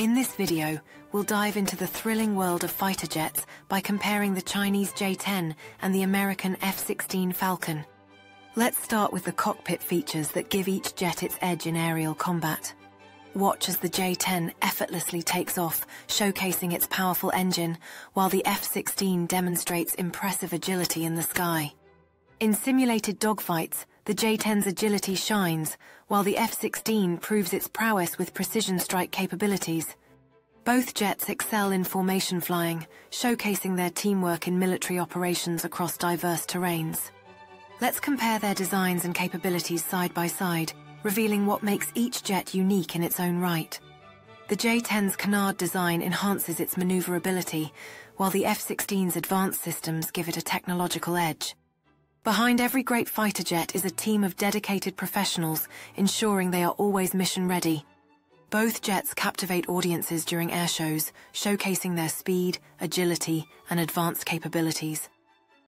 In this video, we'll dive into the thrilling world of fighter jets by comparing the Chinese J-10 and the American F-16 Falcon. Let's start with the cockpit features that give each jet its edge in aerial combat. Watch as the J-10 effortlessly takes off, showcasing its powerful engine, while the F-16 demonstrates impressive agility in the sky. In simulated dogfights, the J-10's agility shines, while the F-16 proves its prowess with precision strike capabilities. Both jets excel in formation flying, showcasing their teamwork in military operations across diverse terrains. Let's compare their designs and capabilities side by side, revealing what makes each jet unique in its own right. The J-10's canard design enhances its maneuverability, while the F-16's advanced systems give it a technological edge. Behind every great fighter jet is a team of dedicated professionals, ensuring they are always mission ready. Both jets captivate audiences during air shows, showcasing their speed, agility, and advanced capabilities.